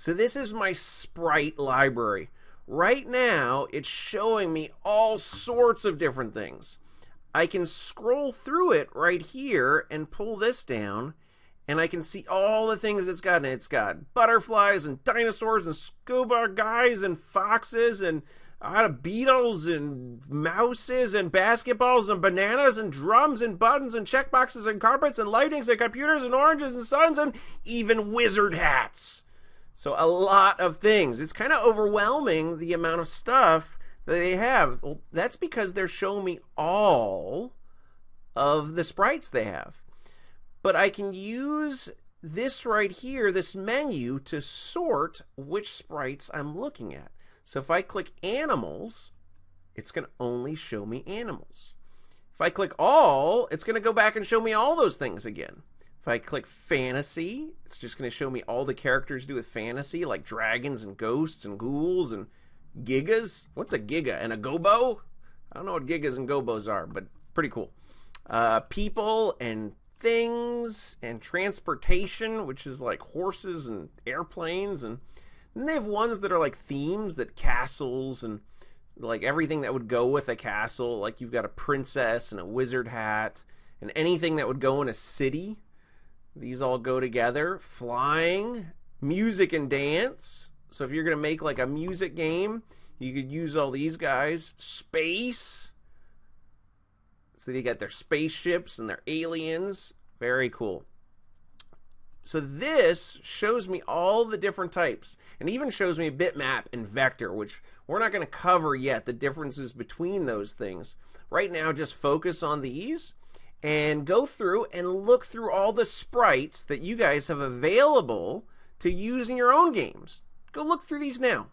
So this is my sprite library. Right now, it's showing me all sorts of different things. I can scroll through it right here and pull this down and I can see all the things it's got. And it's got butterflies and dinosaurs and scuba guys and foxes and of beetles and mouses and basketballs and bananas and drums and buttons and checkboxes and carpets and lightings and computers and oranges and suns and even wizard hats. So a lot of things. It's kind of overwhelming the amount of stuff that they have. Well, that's because they're showing me all of the sprites they have. But I can use this right here, this menu, to sort which sprites I'm looking at. So if I click animals, it's going to only show me animals. If I click all, it's going to go back and show me all those things again. If I click fantasy, it's just going to show me all the characters do with fantasy, like dragons and ghosts and ghouls and gigas. What's a giga? And a gobo? I don't know what gigas and gobos are, but pretty cool. Uh, people and things and transportation, which is like horses and airplanes and then they have ones that are like themes that castles and like everything that would go with a castle. Like you've got a princess and a wizard hat and anything that would go in a city. These all go together. Flying, music and dance. So if you're going to make like a music game, you could use all these guys. Space. So they got their spaceships and their aliens. Very cool. So this shows me all the different types and even shows me a bitmap and vector, which we're not going to cover yet, the differences between those things. Right now, just focus on these and go through and look through all the sprites that you guys have available to use in your own games. Go look through these now.